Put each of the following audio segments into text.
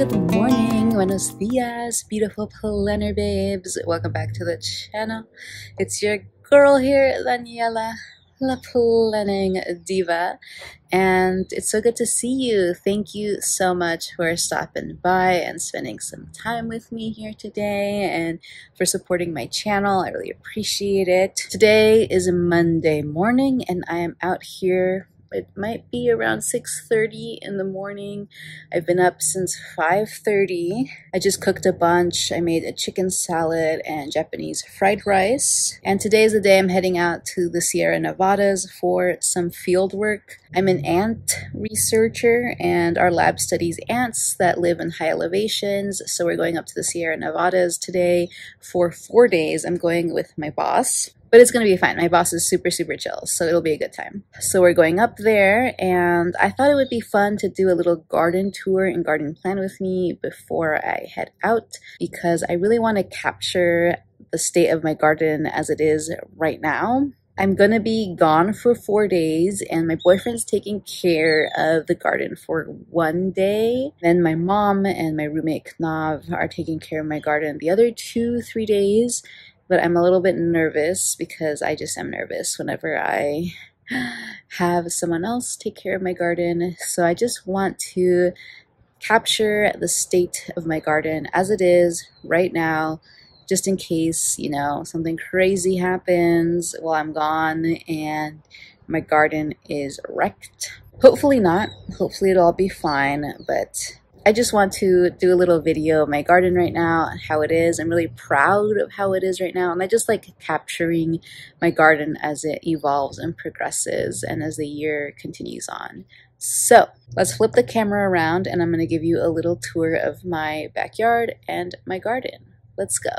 Good morning, buenos dias, beautiful planner babes. Welcome back to the channel. It's your girl here, Daniela, la planning diva. And it's so good to see you. Thank you so much for stopping by and spending some time with me here today and for supporting my channel. I really appreciate it. Today is a Monday morning and I am out here it might be around 6.30 in the morning. I've been up since 5.30. I just cooked a bunch. I made a chicken salad and Japanese fried rice. And today is the day I'm heading out to the Sierra Nevadas for some field work. I'm an ant researcher and our lab studies ants that live in high elevations. So we're going up to the Sierra Nevadas today for four days. I'm going with my boss but it's going to be fine. My boss is super, super chill, so it'll be a good time. So we're going up there, and I thought it would be fun to do a little garden tour and garden plan with me before I head out because I really want to capture the state of my garden as it is right now. I'm to be gone for four days, and my boyfriend's taking care of the garden for one day. Then my mom and my roommate Knav are taking care of my garden the other two, three days but I'm a little bit nervous because I just am nervous whenever I have someone else take care of my garden. So I just want to capture the state of my garden as it is right now, just in case, you know, something crazy happens while I'm gone and my garden is wrecked. Hopefully not. Hopefully it'll all be fine, but I just want to do a little video of my garden right now, how it is. I'm really proud of how it is right now. And I just like capturing my garden as it evolves and progresses and as the year continues on. So let's flip the camera around and I'm going to give you a little tour of my backyard and my garden. Let's go.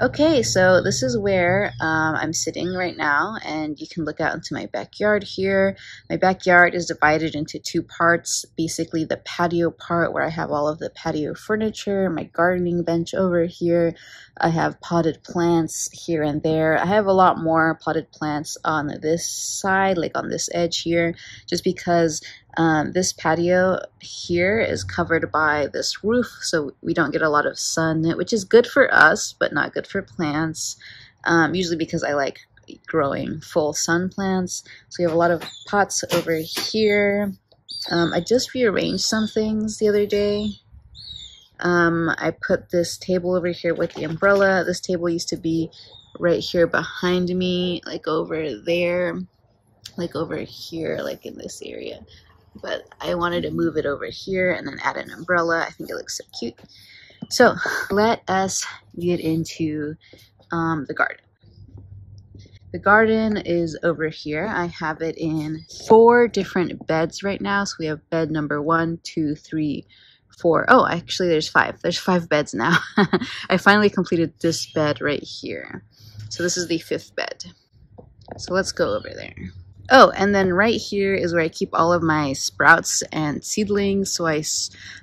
Okay, so this is where um, I'm sitting right now, and you can look out into my backyard here. My backyard is divided into two parts. Basically, the patio part where I have all of the patio furniture, my gardening bench over here. I have potted plants here and there. I have a lot more potted plants on this side, like on this edge here, just because um, this patio here is covered by this roof, so we don't get a lot of sun, which is good for us, but not good for plants. Um, usually because I like growing full sun plants. So we have a lot of pots over here. Um, I just rearranged some things the other day. Um, I put this table over here with the umbrella. This table used to be right here behind me, like over there, like over here, like in this area but I wanted to move it over here and then add an umbrella. I think it looks so cute. So let us get into um, the garden. The garden is over here. I have it in four different beds right now. So we have bed number one, two, three, four. Oh, actually there's five. There's five beds now. I finally completed this bed right here. So this is the fifth bed. So let's go over there. Oh, and then right here is where I keep all of my sprouts and seedlings. So I,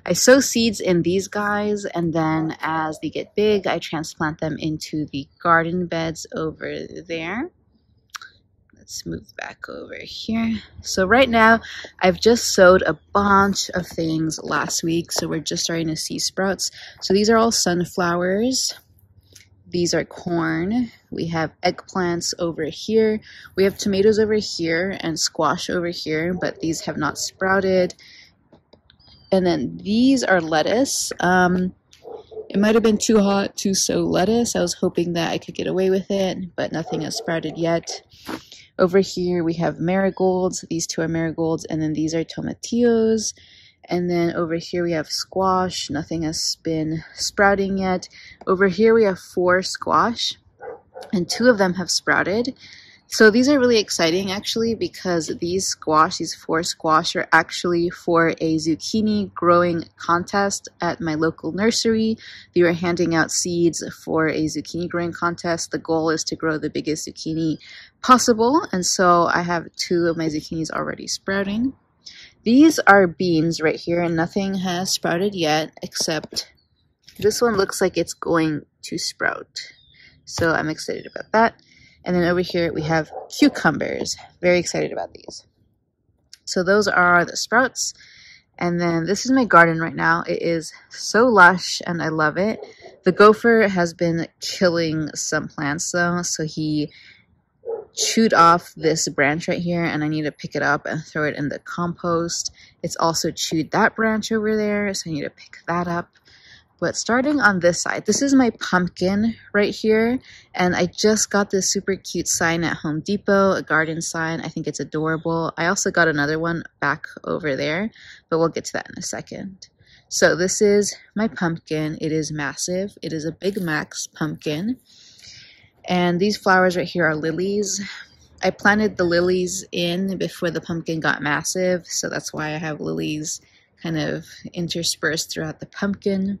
I sow seeds in these guys, and then as they get big, I transplant them into the garden beds over there. Let's move back over here. So right now, I've just sowed a bunch of things last week, so we're just starting to see sprouts. So these are all sunflowers. These are corn. We have eggplants over here. We have tomatoes over here and squash over here, but these have not sprouted. And then these are lettuce. Um, it might have been too hot to sow lettuce. I was hoping that I could get away with it, but nothing has sprouted yet. Over here we have marigolds. These two are marigolds, and then these are tomatillos. And then over here we have squash. Nothing has been sprouting yet. Over here we have four squash and two of them have sprouted. So these are really exciting actually because these squash, these four squash are actually for a zucchini growing contest at my local nursery. They were handing out seeds for a zucchini growing contest. The goal is to grow the biggest zucchini possible and so I have two of my zucchinis already sprouting. These are beans right here and nothing has sprouted yet except this one looks like it's going to sprout. So I'm excited about that. And then over here we have cucumbers. Very excited about these. So those are the sprouts. And then this is my garden right now. It is so lush and I love it. The gopher has been killing some plants though, so he chewed off this branch right here and I need to pick it up and throw it in the compost. It's also chewed that branch over there, so I need to pick that up. But starting on this side, this is my pumpkin right here. And I just got this super cute sign at Home Depot, a garden sign. I think it's adorable. I also got another one back over there, but we'll get to that in a second. So this is my pumpkin. It is massive. It is a Big Max pumpkin. And these flowers right here are lilies. I planted the lilies in before the pumpkin got massive, so that's why I have lilies kind of interspersed throughout the pumpkin.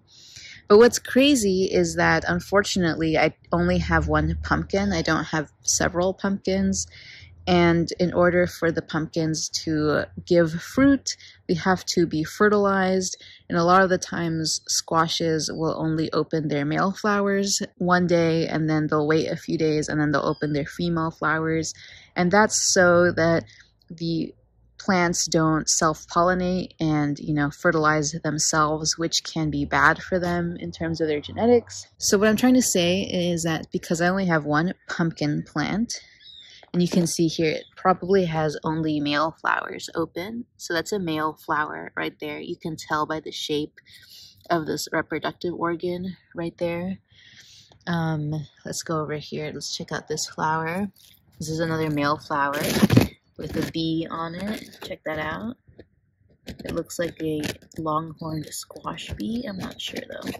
But what's crazy is that unfortunately I only have one pumpkin. I don't have several pumpkins. And in order for the pumpkins to give fruit, they have to be fertilized. And a lot of the times, squashes will only open their male flowers one day, and then they'll wait a few days, and then they'll open their female flowers. And that's so that the plants don't self-pollinate and you know fertilize themselves which can be bad for them in terms of their genetics so what i'm trying to say is that because i only have one pumpkin plant and you can see here it probably has only male flowers open. So that's a male flower right there. You can tell by the shape of this reproductive organ right there. Um, let's go over here. Let's check out this flower. This is another male flower with a bee on it. Check that out. It looks like a longhorned squash bee. I'm not sure though.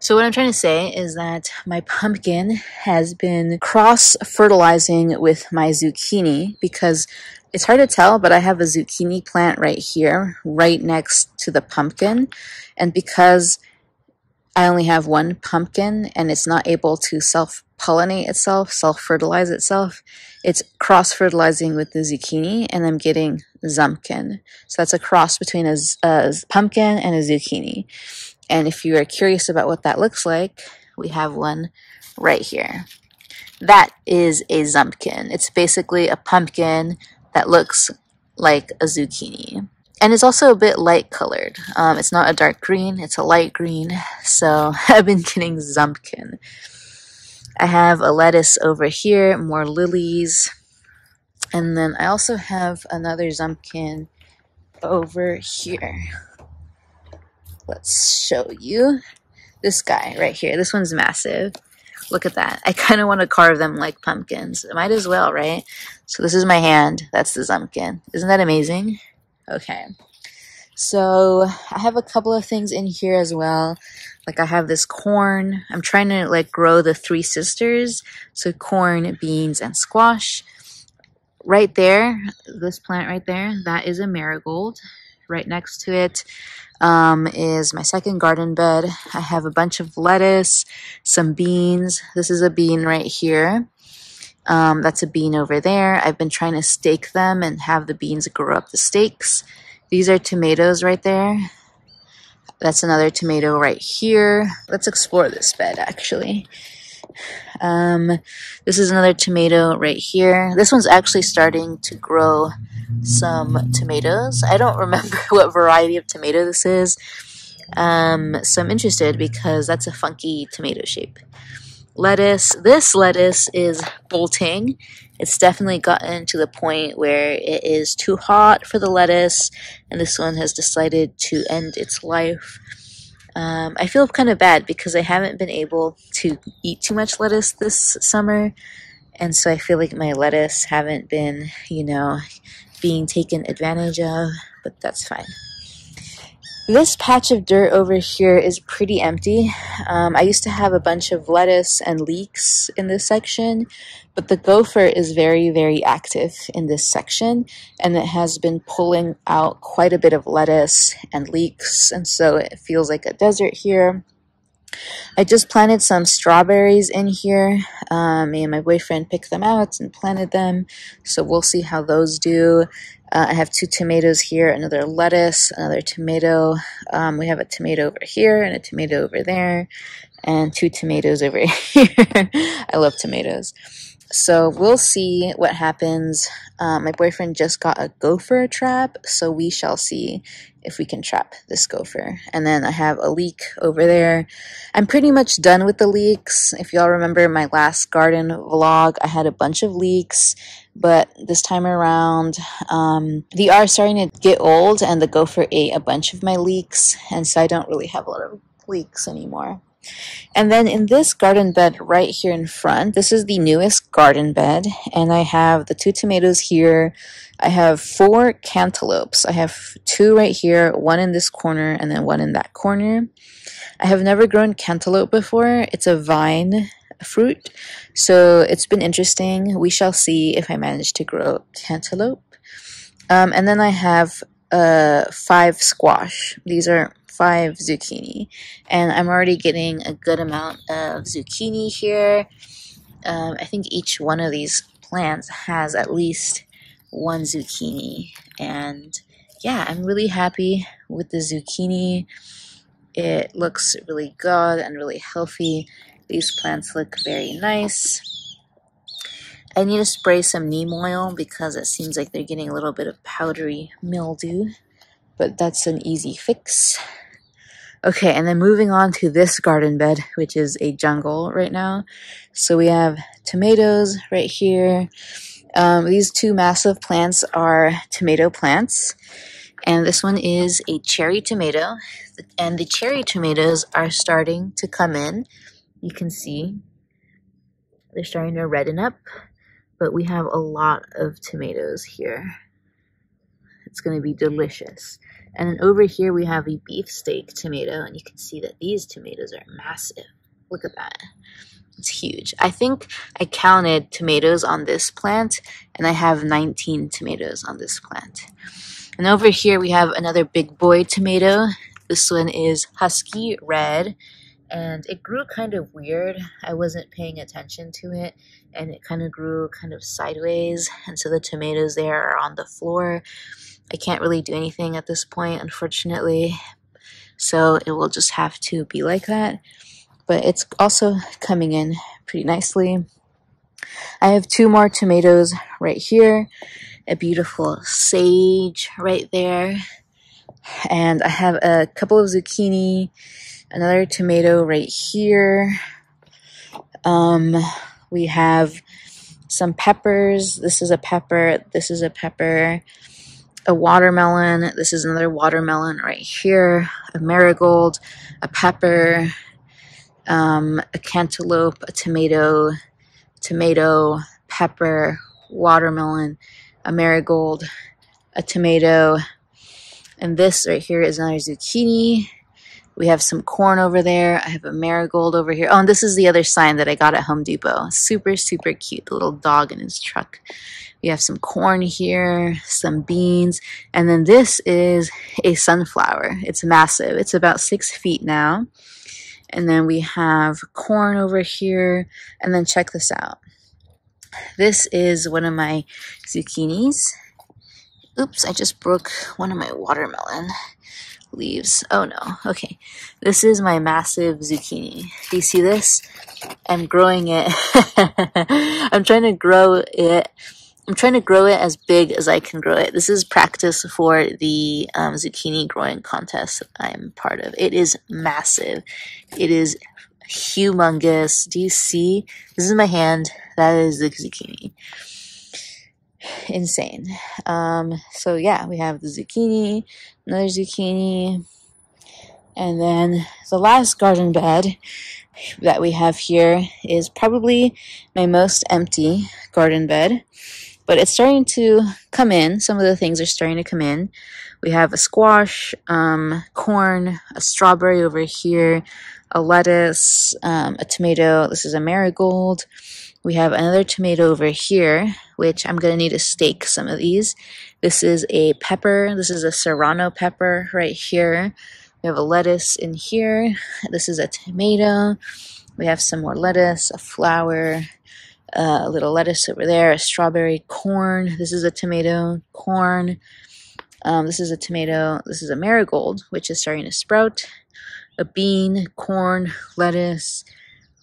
So what I'm trying to say is that my pumpkin has been cross fertilizing with my zucchini because it's hard to tell, but I have a zucchini plant right here, right next to the pumpkin. And because I only have one pumpkin and it's not able to self pollinate itself, self fertilize itself, it's cross fertilizing with the zucchini and I'm getting zumpkin. So that's a cross between a, a pumpkin and a zucchini. And if you are curious about what that looks like, we have one right here. That is a zumpkin. It's basically a pumpkin that looks like a zucchini. And it's also a bit light colored. Um, it's not a dark green, it's a light green. So I've been getting zumpkin. I have a lettuce over here, more lilies. And then I also have another zumpkin over here let's show you this guy right here. This one's massive. Look at that. I kind of want to carve them like pumpkins. Might as well, right? So this is my hand. That's the zumpkin. Isn't that amazing? Okay. So I have a couple of things in here as well. Like I have this corn. I'm trying to like grow the three sisters. So corn, beans, and squash. Right there, this plant right there, that is a marigold. Right next to it, um, is my second garden bed. I have a bunch of lettuce, some beans. This is a bean right here. Um, that's a bean over there. I've been trying to stake them and have the beans grow up the stakes. These are tomatoes right there. That's another tomato right here. Let's explore this bed actually. Um, this is another tomato right here. This one's actually starting to grow some tomatoes. I don't remember what variety of tomato this is. Um, so I'm interested because that's a funky tomato shape. Lettuce. This lettuce is bolting. It's definitely gotten to the point where it is too hot for the lettuce, and this one has decided to end its life. Um, I feel kind of bad because I haven't been able to eat too much lettuce this summer, and so I feel like my lettuce haven't been, you know, being taken advantage of, but that's fine. This patch of dirt over here is pretty empty. Um, I used to have a bunch of lettuce and leeks in this section, but the gopher is very, very active in this section, and it has been pulling out quite a bit of lettuce and leeks, and so it feels like a desert here. I just planted some strawberries in here. Um, me and my boyfriend picked them out and planted them. So we'll see how those do. Uh, I have two tomatoes here, another lettuce, another tomato. Um, we have a tomato over here and a tomato over there, and two tomatoes over here. I love tomatoes. So we'll see what happens. Um, my boyfriend just got a gopher trap, so we shall see if we can trap this gopher. And then I have a leek over there. I'm pretty much done with the leeks. If y'all remember my last garden vlog, I had a bunch of leeks, but this time around, um, they are starting to get old, and the gopher ate a bunch of my leeks, and so I don't really have a lot of leeks anymore. And then in this garden bed right here in front, this is the newest garden bed. And I have the two tomatoes here. I have four cantaloupes. I have two right here, one in this corner, and then one in that corner. I have never grown cantaloupe before. It's a vine fruit. So it's been interesting. We shall see if I manage to grow cantaloupe. Um, and then I have uh, five squash. These are five zucchini. And I'm already getting a good amount of zucchini here. Um, I think each one of these plants has at least one zucchini. And yeah, I'm really happy with the zucchini. It looks really good and really healthy. These plants look very nice. I need to spray some neem oil because it seems like they're getting a little bit of powdery mildew, but that's an easy fix. Okay, and then moving on to this garden bed, which is a jungle right now. So we have tomatoes right here. Um, these two massive plants are tomato plants. And this one is a cherry tomato. And the cherry tomatoes are starting to come in. You can see they're starting to redden up. But we have a lot of tomatoes here. It's going to be delicious. And then over here we have a beefsteak tomato, and you can see that these tomatoes are massive. Look at that. It's huge. I think I counted tomatoes on this plant, and I have 19 tomatoes on this plant. And over here we have another big boy tomato. This one is Husky Red, and it grew kind of weird. I wasn't paying attention to it, and it kind of grew kind of sideways, and so the tomatoes there are on the floor. I can't really do anything at this point, unfortunately. So it will just have to be like that. But it's also coming in pretty nicely. I have two more tomatoes right here. A beautiful sage right there. And I have a couple of zucchini. Another tomato right here. Um, we have some peppers. This is a pepper. This is a pepper a watermelon. This is another watermelon right here. A marigold, a pepper, um, a cantaloupe, a tomato, tomato, pepper, watermelon, a marigold, a tomato, and this right here is another zucchini. We have some corn over there. I have a marigold over here. Oh, and this is the other sign that I got at Home Depot. Super, super cute. The little dog in his truck. We have some corn here, some beans, and then this is a sunflower. It's massive. It's about six feet now. And then we have corn over here. And then check this out. This is one of my zucchinis. Oops, I just broke one of my watermelon leaves. Oh no. Okay. This is my massive zucchini. Do you see this? I'm growing it. I'm trying to grow it I'm trying to grow it as big as I can grow it. This is practice for the um, zucchini growing contest I'm part of. It is massive. It is humongous. Do you see? This is my hand. That is the zucchini. Insane. Um, so yeah, we have the zucchini, another zucchini, and then the last garden bed that we have here is probably my most empty garden bed but it's starting to come in. Some of the things are starting to come in. We have a squash, um, corn, a strawberry over here, a lettuce, um, a tomato. This is a marigold. We have another tomato over here, which I'm going to need to stake some of these. This is a pepper. This is a serrano pepper right here. We have a lettuce in here. This is a tomato. We have some more lettuce, a flower, uh, a little lettuce over there, a strawberry, corn. This is a tomato, corn. Um, this is a tomato. This is a marigold, which is starting to sprout. A bean, corn, lettuce,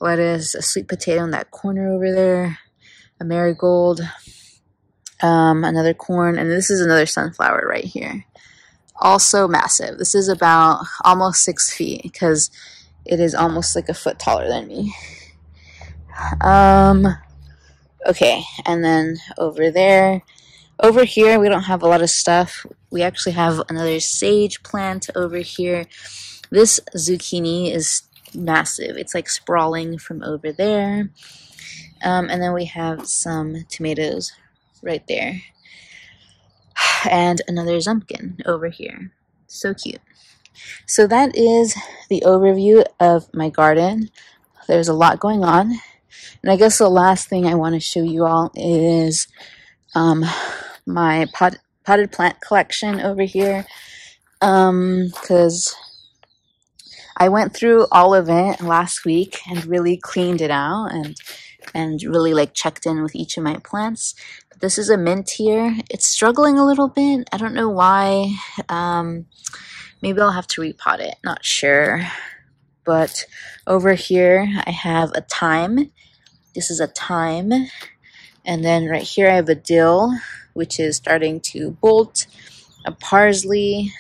lettuce, a sweet potato in that corner over there. a marigold, um, another corn, and this is another sunflower right here. Also massive. This is about almost six feet because it is almost like a foot taller than me. Um, okay, and then over there, over here, we don't have a lot of stuff. We actually have another sage plant over here. This zucchini is massive. It's like sprawling from over there. Um, and then we have some tomatoes right there. And another zumpkin over here. So cute. So that is the overview of my garden. There's a lot going on. And I guess the last thing I want to show you all is um, my pot, potted plant collection over here. Because um, I went through all of it last week and really cleaned it out and and really like checked in with each of my plants. This is a mint here. It's struggling a little bit. I don't know why. Um, maybe I'll have to repot it. Not sure. But over here, I have a thyme. This is a thyme. And then right here, I have a dill, which is starting to bolt. A parsley,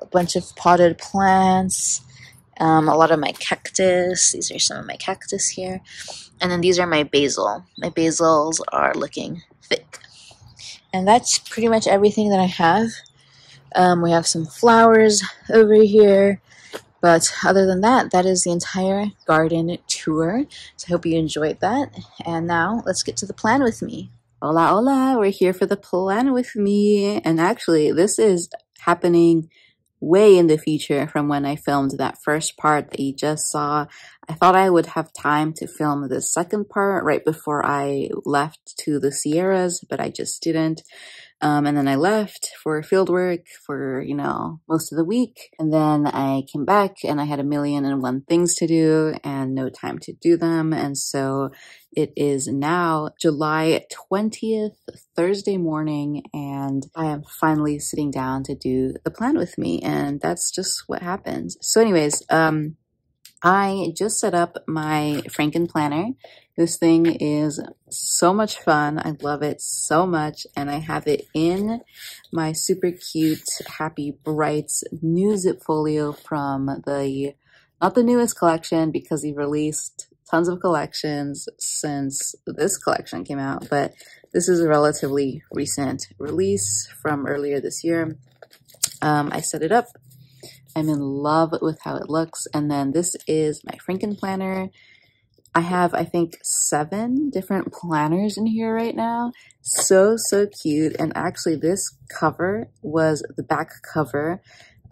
a bunch of potted plants, um, a lot of my cactus. These are some of my cactus here. And then these are my basil. My basils are looking thick. And that's pretty much everything that I have. Um, we have some flowers over here. But other than that, that is the entire garden tour. So I hope you enjoyed that. And now let's get to the plan with me. Hola, hola. We're here for the plan with me. And actually, this is happening way in the future from when I filmed that first part that you just saw. I thought I would have time to film the second part right before I left to the Sierras, but I just didn't. Um, and then I left for field work for, you know, most of the week. And then I came back and I had a million and one things to do and no time to do them. And so it is now July 20th, Thursday morning, and I am finally sitting down to do the plan with me. And that's just what happens. So anyways, um, I just set up my Franken planner. This thing is so much fun. I love it so much. And I have it in my super cute Happy Brights new zip folio from the, not the newest collection because he released tons of collections since this collection came out, but this is a relatively recent release from earlier this year. Um, I set it up I'm in love with how it looks. And then this is my Franken planner. I have, I think, seven different planners in here right now. So, so cute. And actually this cover was the back cover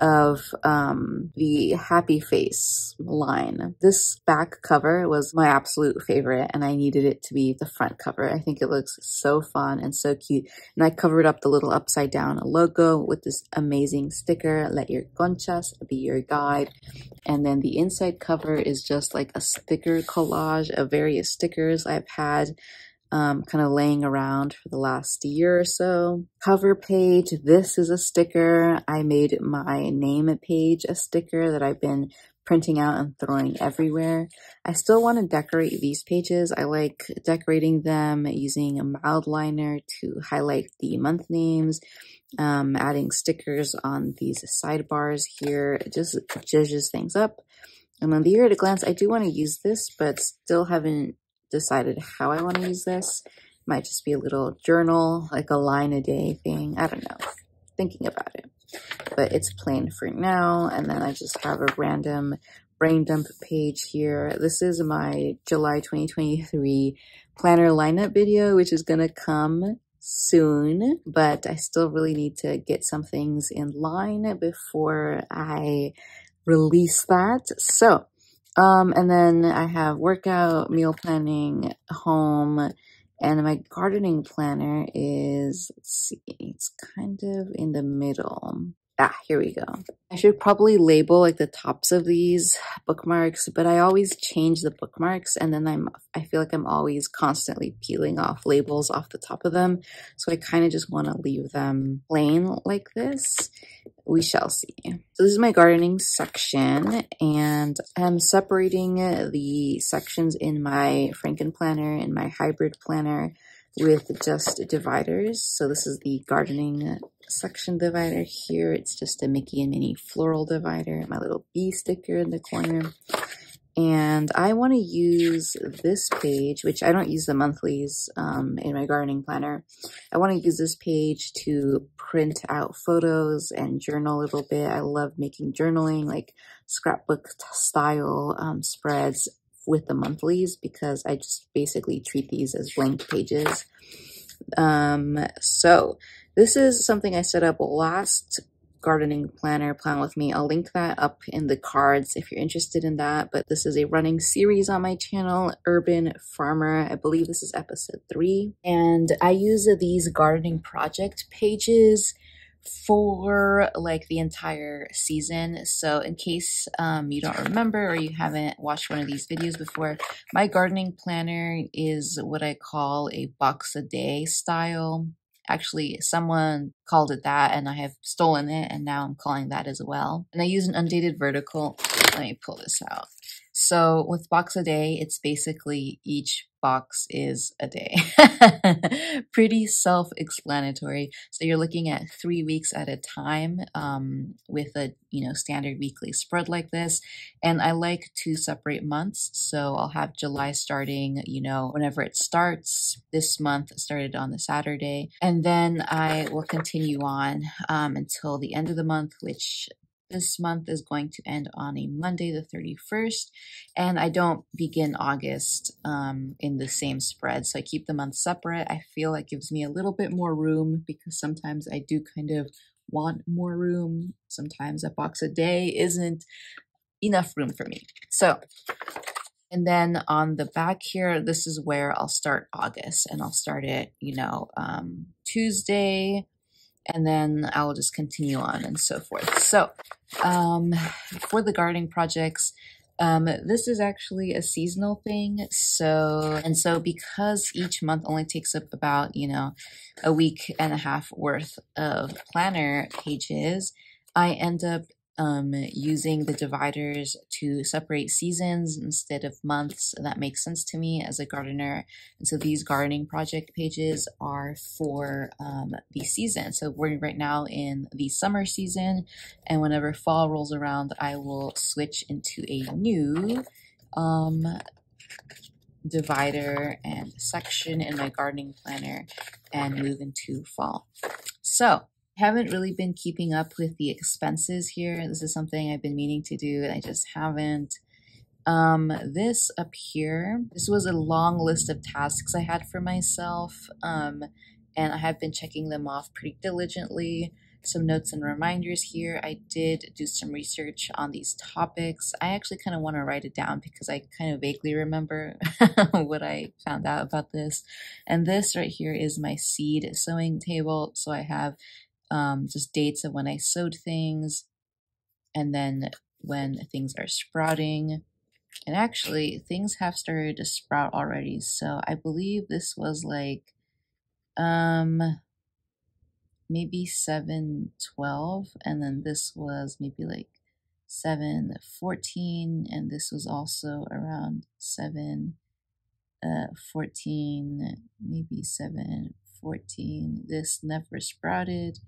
of um, the Happy Face line. This back cover was my absolute favorite and I needed it to be the front cover. I think it looks so fun and so cute. And I covered up the little upside down logo with this amazing sticker, Let Your Conchas Be Your Guide. And then the inside cover is just like a sticker collage of various stickers I've had um, kind of laying around for the last year or so. Cover page, this is a sticker. I made my name page a sticker that I've been printing out and throwing everywhere. I still want to decorate these pages. I like decorating them using a Mildliner to highlight the month names, um, adding stickers on these sidebars here. It just judges things up. And on the year at a glance, I do want to use this, but still haven't decided how I want to use this. Might just be a little journal, like a line a day thing. I don't know. Thinking about it. But it's plain for now. And then I just have a random brain dump page here. This is my July 2023 planner lineup video, which is going to come soon, but I still really need to get some things in line before I release that. So um, and then I have workout, meal planning, home, and my gardening planner is, let's see, it's kind of in the middle. Ah, here we go. I should probably label like the tops of these bookmarks, but I always change the bookmarks and then I'm I feel like I'm always constantly peeling off labels off the top of them. So I kind of just want to leave them plain like this. We shall see. So this is my gardening section and I'm separating the sections in my Franken planner and my hybrid planner with just dividers. So this is the gardening section divider here. It's just a Mickey and Minnie floral divider, my little bee sticker in the corner. And I want to use this page, which I don't use the monthlies um, in my gardening planner. I want to use this page to print out photos and journal a little bit. I love making journaling, like scrapbook style um, spreads with the monthlies because I just basically treat these as blank pages. Um, so this is something I set up last gardening planner plan with me. I'll link that up in the cards if you're interested in that. But this is a running series on my channel, Urban Farmer. I believe this is episode three. And I use these gardening project pages for like the entire season. So in case um, you don't remember or you haven't watched one of these videos before, my gardening planner is what I call a box a day style. Actually, someone called it that and I have stolen it and now I'm calling that as well. And I use an undated vertical. Let me pull this out. So with box a day, it's basically each box is a day. Pretty self-explanatory. So you're looking at three weeks at a time um, with a you know standard weekly spread like this. And I like to separate months. So I'll have July starting, you know, whenever it starts. This month started on the Saturday. And then I will continue on um, until the end of the month, which this month is going to end on a Monday, the 31st, and I don't begin August um, in the same spread. So I keep the months separate. I feel like gives me a little bit more room because sometimes I do kind of want more room. Sometimes a box a day isn't enough room for me. So, and then on the back here, this is where I'll start August and I'll start it, you know, um, Tuesday, and then I'll just continue on and so forth. So um, for the gardening projects, um, this is actually a seasonal thing. So, and so because each month only takes up about, you know, a week and a half worth of planner pages, I end up um, using the dividers to separate seasons instead of months. That makes sense to me as a gardener. And so these gardening project pages are for um, the season. So we're right now in the summer season. And whenever fall rolls around, I will switch into a new um, divider and section in my gardening planner and move into fall. So haven't really been keeping up with the expenses here. This is something I've been meaning to do and I just haven't. Um, this up here, this was a long list of tasks I had for myself. Um, and I have been checking them off pretty diligently. Some notes and reminders here. I did do some research on these topics. I actually kind of want to write it down because I kind of vaguely remember what I found out about this. And this right here is my seed sowing table. So I have um, just dates of when I sowed things, and then when things are sprouting. And actually, things have started to sprout already. So I believe this was like, um, maybe 712, and then this was maybe like 714, and this was also around 7 uh, 14, maybe 7 14. This never sprouted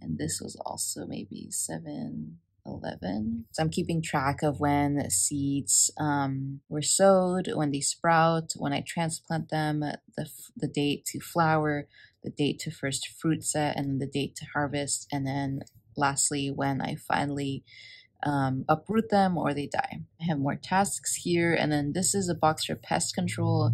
and this was also maybe 7 11 so i'm keeping track of when seeds um, were sowed when they sprout when i transplant them the, the date to flower the date to first fruit set and the date to harvest and then lastly when i finally um, uproot them or they die i have more tasks here and then this is a box for pest control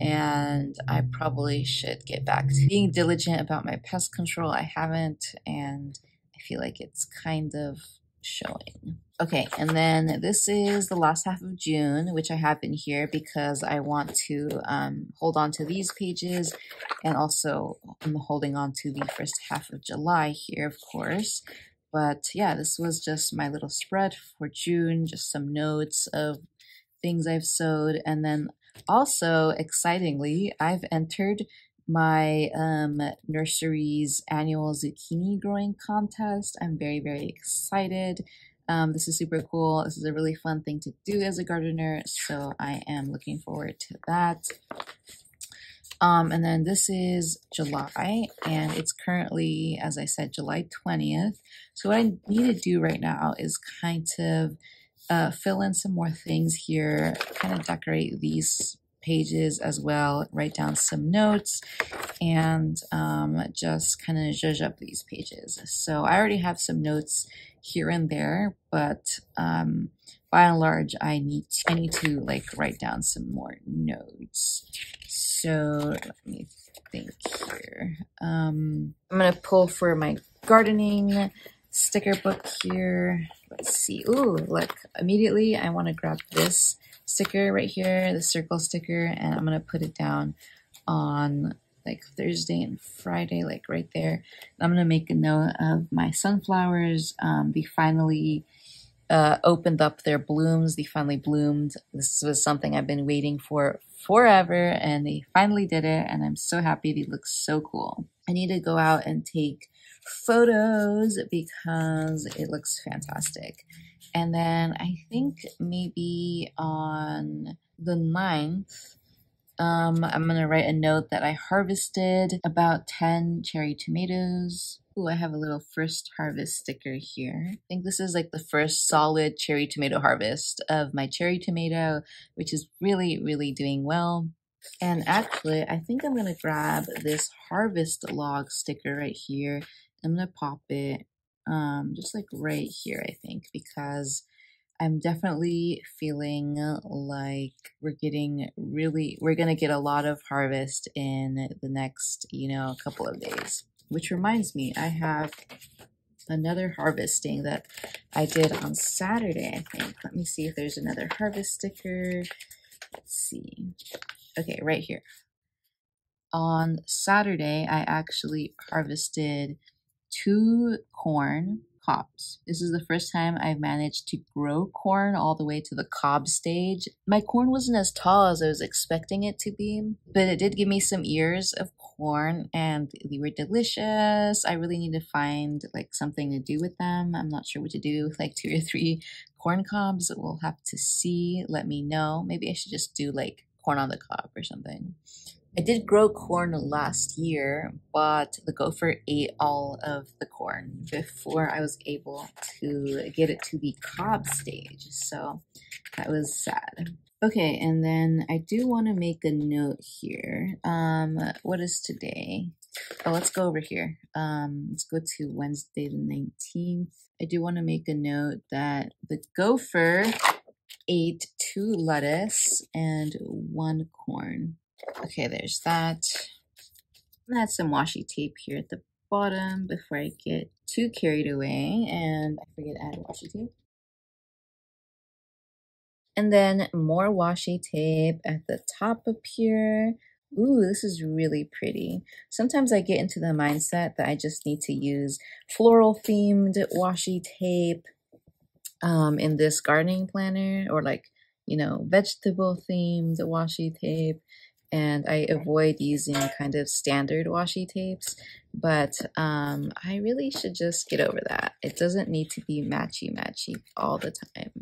and I probably should get back to being diligent about my pest control. I haven't, and I feel like it's kind of showing. Okay, and then this is the last half of June, which I have in here because I want to um, hold on to these pages, and also I'm holding on to the first half of July here, of course. But yeah, this was just my little spread for June, just some notes of things I've sowed. And then also, excitingly, I've entered my um, nursery's annual zucchini growing contest. I'm very, very excited. Um, this is super cool. This is a really fun thing to do as a gardener, so I am looking forward to that. Um, and then this is July, and it's currently, as I said, July 20th. So what I need to do right now is kind of uh, fill in some more things here, kind of decorate these pages as well, write down some notes, and um, just kind of zhuzh up these pages. So I already have some notes here and there, but um, by and large, I need to, I need to like write down some more notes. So let me think here. Um, I'm gonna pull for my gardening sticker book here. Let's see. Ooh, look, immediately I want to grab this sticker right here, the circle sticker, and I'm to put it down on like Thursday and Friday, like right there. I'm to make a note of my sunflowers. Um, finally uh, opened up their blooms. They finally bloomed. This was something I've been waiting for forever, and they finally did it, and I'm so happy. They look so cool. I need to go out and take photos because it looks fantastic. And then I think maybe on the 9th, um, I'm going to write a note that I harvested about 10 cherry tomatoes. Ooh, I have a little first harvest sticker here. I think this is like the first solid cherry tomato harvest of my cherry tomato, which is really, really doing well. And actually, I think I'm going to grab this harvest log sticker right here I'm gonna pop it um, just like right here, I think, because I'm definitely feeling like we're getting really, we're gonna get a lot of harvest in the next, you know, couple of days. Which reminds me, I have another harvesting that I did on Saturday, I think. Let me see if there's another harvest sticker. Let's see. Okay, right here. On Saturday, I actually harvested two corn This is the first time I've managed to grow corn all the way to the cob stage. My corn wasn't as tall as I was expecting it to be, but it did give me some ears of corn and they were delicious. I really need to find like something to do with them. I'm not sure what to do with like two or three corn cobs. We'll have to see. Let me know. Maybe I should just do like corn on the cob or something. I did grow corn last year, but the gopher ate all of the corn before I was able to get it to the cob stage. So that was sad. Okay, and then I do want to make a note here. Um, what is today? Oh, let's go over here. Um, let's go to Wednesday the 19th. I do want to make a note that the gopher ate two lettuce and one corn. Okay, there's that. Add some washi tape here at the bottom before I get too carried away and I forget to add washi tape. And then more washi tape at the top up here. Ooh, this is really pretty. Sometimes I get into the mindset that I just need to use floral themed washi tape um, in this gardening planner or like, you know, vegetable themed washi tape and I avoid using kind of standard washi tapes, but um, I really should just get over that. It doesn't need to be matchy matchy all the time.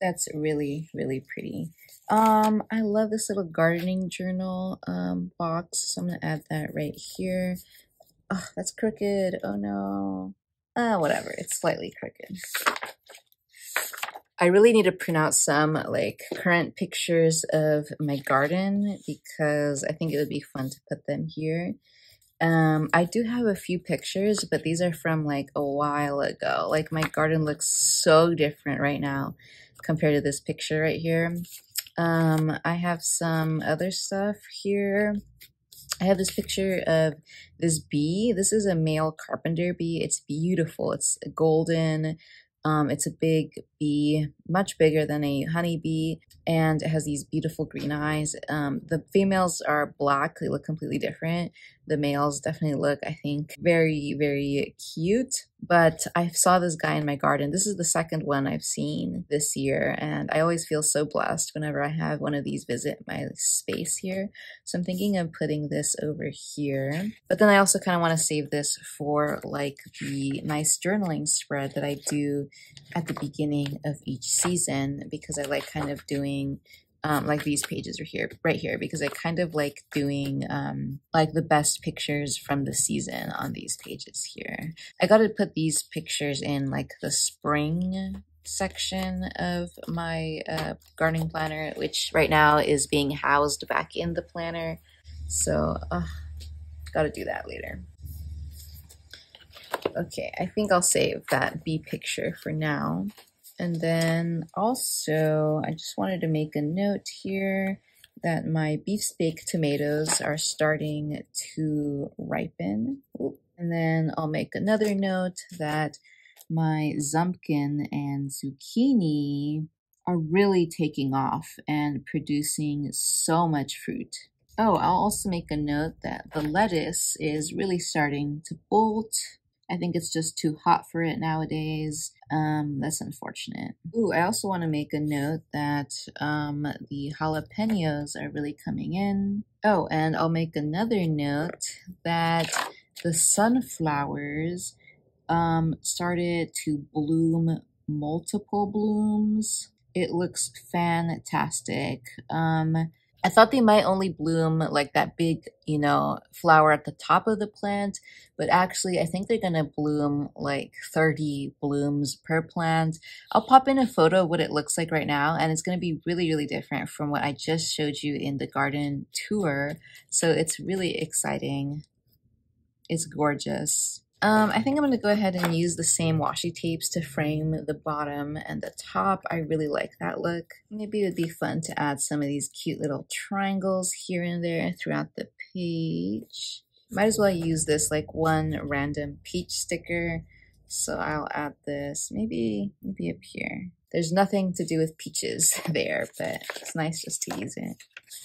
That's really, really pretty. Um, I love this little gardening journal um, box, so I'm gonna add that right here. Oh, that's crooked. Oh no. Uh, whatever, it's slightly crooked. I really need to print out some like current pictures of my garden because I think it would be fun to put them here. Um, I do have a few pictures, but these are from like a while ago. Like my garden looks so different right now compared to this picture right here. Um, I have some other stuff here. I have this picture of this bee. This is a male carpenter bee. It's beautiful. It's golden um, it's a big bee, much bigger than a honeybee, and it has these beautiful green eyes. Um, the females are black, they look completely different, the males definitely look, I think, very, very cute. But I saw this guy in my garden. This is the second one I've seen this year, and I always feel so blessed whenever I have one of these visit my space here. So I'm thinking of putting this over here. But then I also kind of want to save this for like the nice journaling spread that I do at the beginning of each season because I like kind of doing um, like these pages are here, right here, because I kind of like doing um, like the best pictures from the season on these pages here. I got to put these pictures in like the spring section of my uh, gardening planner, which right now is being housed back in the planner. So, uh, got to do that later. Okay, I think I'll save that bee picture for now. And then also, I just wanted to make a note here that my beefsteak tomatoes are starting to ripen. And then I'll make another note that my zumpkin and zucchini are really taking off and producing so much fruit. Oh, I'll also make a note that the lettuce is really starting to bolt I think it's just too hot for it nowadays. Um, that's unfortunate. Ooh, I also want to make a note that um, the jalapenos are really coming in. Oh, and I'll make another note that the sunflowers um, started to bloom multiple blooms. It looks fantastic. Um, I thought they might only bloom like that big, you know, flower at the top of the plant, but actually I think they're gonna bloom like 30 blooms per plant. I'll pop in a photo of what it looks like right now, and it's gonna be really, really different from what I just showed you in the garden tour. So it's really exciting. It's gorgeous. Um, I think I'm going to go ahead and use the same washi tapes to frame the bottom and the top. I really like that look. Maybe it would be fun to add some of these cute little triangles here and there throughout the page. Might as well use this like one random peach sticker. So I'll add this maybe, maybe up here. There's nothing to do with peaches there, but it's nice just to use it.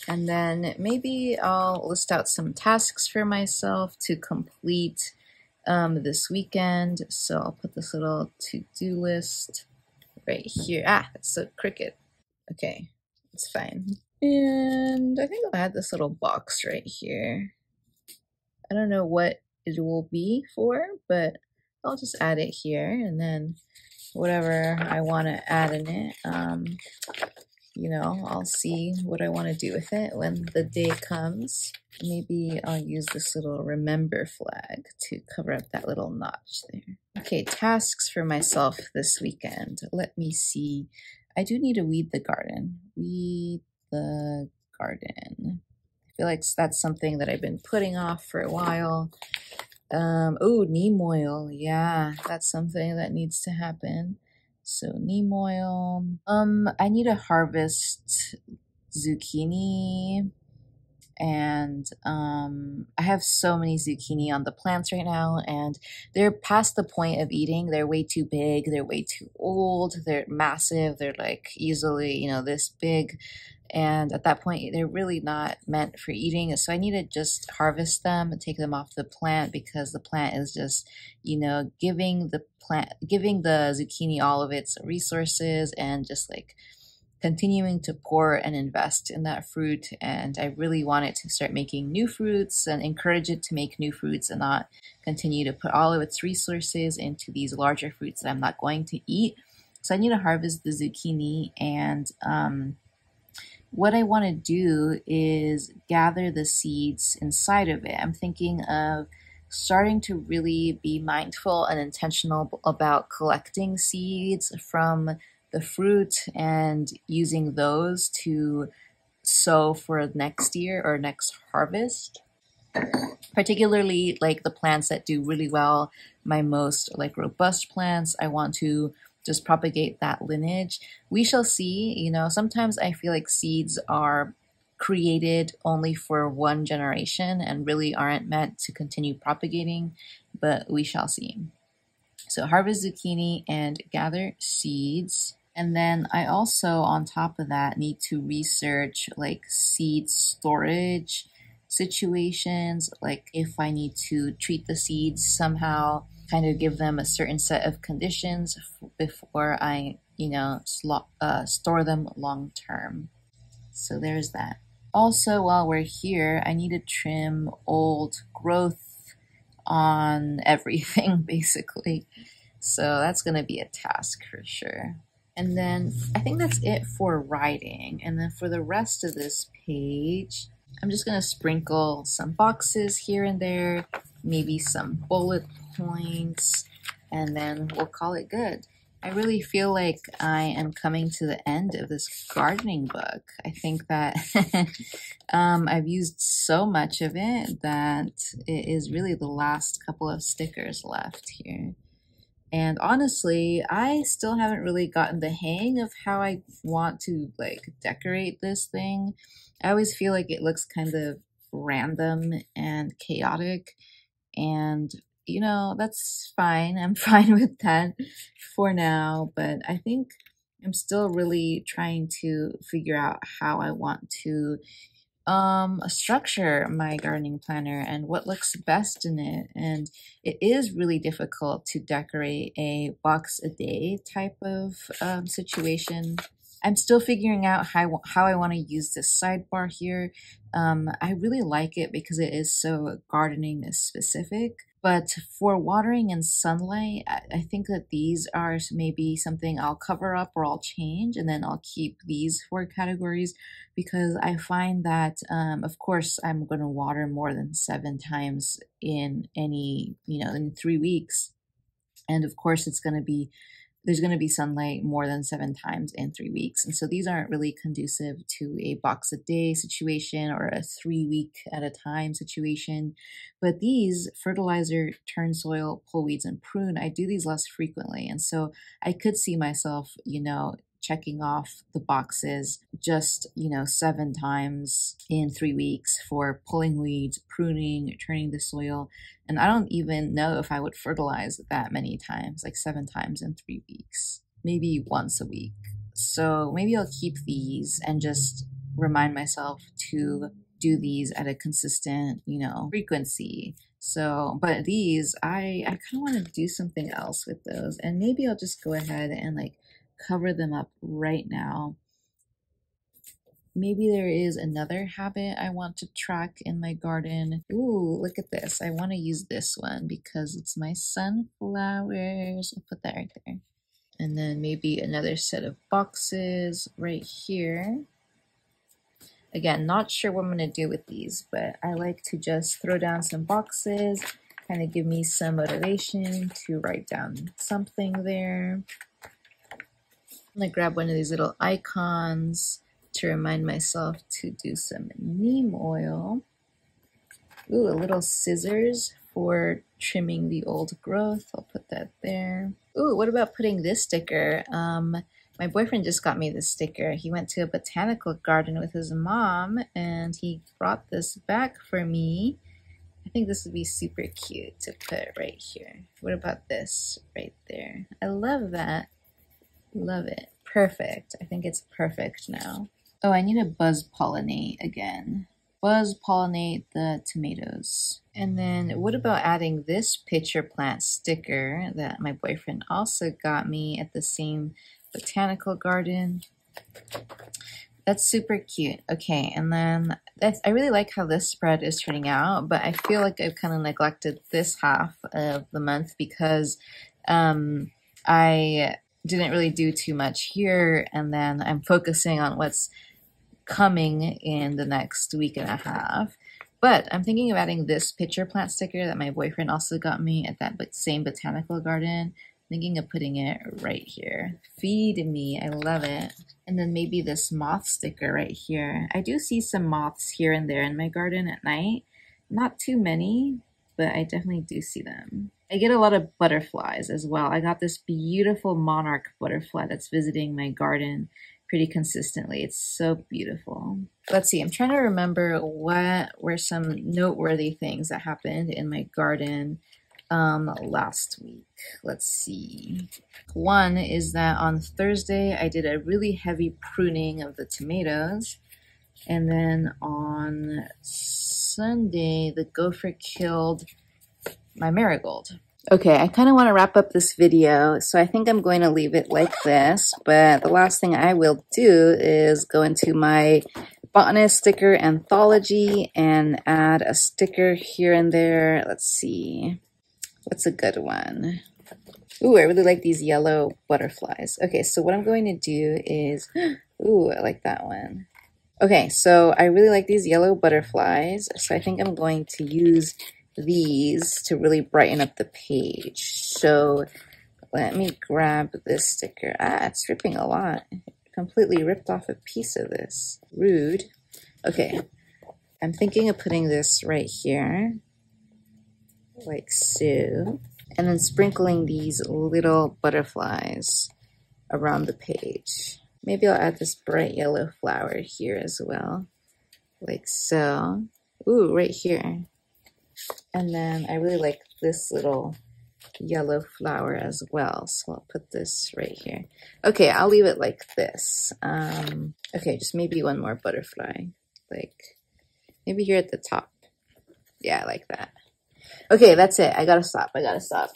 And then maybe I'll list out some tasks for myself to complete um, this weekend. So I'll put this little to-do list right here. Ah, it's a cricket. Okay, it's fine. And I think I'll add this little box right here. I don't know what it will be for, but I'll just add it here and then whatever I want to add in it. Um, you know, I'll see what I want to do with it when the day comes. Maybe I'll use this little remember flag to cover up that little notch there. Okay, tasks for myself this weekend. Let me see. I do need to weed the garden. Weed the garden. I feel like that's something that I've been putting off for a while. Um, oh, neem oil. Yeah, that's something that needs to happen. So neem oil. Um, I need to harvest zucchini and um, I have so many zucchini on the plants right now, and they're past the point of eating. They're way too big. They're way too old. They're massive. They're like easily, you know, this big. And at that point, they're really not meant for eating. So I need to just harvest them and take them off the plant because the plant is just, you know, giving the plant, giving the zucchini all of its resources and just like continuing to pour and invest in that fruit. And I really want it to start making new fruits and encourage it to make new fruits and not continue to put all of its resources into these larger fruits that I'm not going to eat. So I need to harvest the zucchini and, um, what I want to do is gather the seeds inside of it. I'm thinking of starting to really be mindful and intentional about collecting seeds from the fruit and using those to sow for next year or next harvest particularly like the plants that do really well my most like robust plants i want to just propagate that lineage. We shall see. You know, sometimes I feel like seeds are created only for one generation and really aren't meant to continue propagating, but we shall see. So harvest zucchini and gather seeds. And then I also, on top of that, need to research like seed storage situations, like if I need to treat the seeds somehow, kind of give them a certain set of conditions before I, you know, uh, store them long term. So there's that. Also, while we're here, I need to trim old growth on everything, basically. So that's going to be a task for sure. And then I think that's it for writing. And then for the rest of this page, I'm just going to sprinkle some boxes here and there, maybe some bullet points, and then we'll call it good. I really feel like I am coming to the end of this gardening book. I think that um, I've used so much of it that it is really the last couple of stickers left here. And honestly, I still haven't really gotten the hang of how I want to like decorate this thing. I always feel like it looks kind of random and chaotic. And, you know, that's fine. I'm fine with that for now. But I think I'm still really trying to figure out how I want to um structure my gardening planner and what looks best in it and it is really difficult to decorate a box a day type of um, situation i'm still figuring out how, how i want to use this sidebar here um, i really like it because it is so gardening specific but for watering and sunlight, I think that these are maybe something I'll cover up or I'll change, and then I'll keep these four categories because I find that, um, of course, I'm going to water more than seven times in any, you know, in three weeks. And of course, it's going to be there's going to be sunlight more than seven times in three weeks. And so these aren't really conducive to a box a day situation or a three week at a time situation. But these fertilizer, turn soil, pull weeds, and prune, I do these less frequently. And so I could see myself, you know, checking off the boxes just, you know, seven times in three weeks for pulling weeds, pruning, turning the soil. And I don't even know if I would fertilize that many times, like seven times in three weeks, maybe once a week. So maybe I'll keep these and just remind myself to do these at a consistent, you know, frequency. So, but these, I, I kind of want to do something else with those. And maybe I'll just go ahead and like cover them up right now. Maybe there is another habit I want to track in my garden. Ooh, look at this. I want to use this one because it's my sunflowers. I'll put that right there. And then maybe another set of boxes right here. Again, not sure what I'm going to do with these, but I like to just throw down some boxes, kind of give me some motivation to write down something there. I'm gonna grab one of these little icons to remind myself to do some neem oil. Ooh, a little scissors for trimming the old growth. I'll put that there. Ooh, what about putting this sticker? Um, my boyfriend just got me this sticker. He went to a botanical garden with his mom and he brought this back for me. I think this would be super cute to put right here. What about this right there? I love that. Love it. Perfect. I think it's perfect now. Oh, I need to buzz pollinate again. Buzz pollinate the tomatoes. And then what about adding this pitcher plant sticker that my boyfriend also got me at the same botanical garden? That's super cute. Okay, and then I really like how this spread is turning out, but I feel like I've kind of neglected this half of the month because um, I didn't really do too much here. And then I'm focusing on what's coming in the next week and a half. But I'm thinking of adding this pitcher plant sticker that my boyfriend also got me at that same botanical garden. Thinking of putting it right here. Feed me, I love it. And then maybe this moth sticker right here. I do see some moths here and there in my garden at night. Not too many, but I definitely do see them. I get a lot of butterflies as well. I got this beautiful monarch butterfly that's visiting my garden pretty consistently. It's so beautiful. Let's see, I'm trying to remember what were some noteworthy things that happened in my garden um, last week. Let's see. One is that on Thursday, I did a really heavy pruning of the tomatoes. And then on Sunday, the gopher killed my marigold. Okay, I kind of want to wrap up this video, so I think I'm going to leave it like this, but the last thing I will do is go into my botanist sticker anthology and add a sticker here and there. Let's see. What's a good one? Ooh, I really like these yellow butterflies. Okay, so what I'm going to do is, ooh, I like that one. Okay, so I really like these yellow butterflies, so I think I'm going to use these to really brighten up the page. So let me grab this sticker. Ah, it's ripping a lot. Completely ripped off a piece of this. Rude. Okay, I'm thinking of putting this right here, like so, and then sprinkling these little butterflies around the page. Maybe I'll add this bright yellow flower here as well, like so. Ooh, right here. And then I really like this little yellow flower as well. So I'll put this right here. Okay, I'll leave it like this. Um, okay, just maybe one more butterfly. Like maybe here at the top. Yeah, I like that. Okay, that's it. I gotta stop. I gotta stop.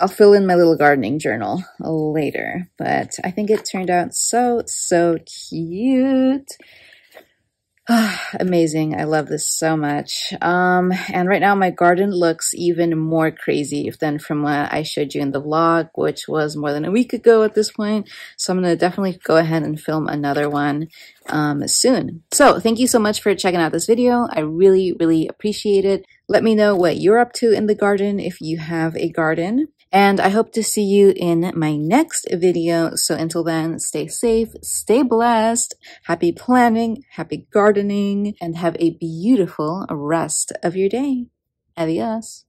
I'll fill in my little gardening journal later, but I think it turned out so, so cute. Amazing. I love this so much. Um, and right now my garden looks even more crazy than from what I showed you in the vlog, which was more than a week ago at this point. So I'm going to definitely go ahead and film another one um, soon. So thank you so much for checking out this video. I really, really appreciate it. Let me know what you're up to in the garden if you have a garden. And I hope to see you in my next video. So until then, stay safe, stay blessed, happy planning, happy gardening, and have a beautiful rest of your day. Adios.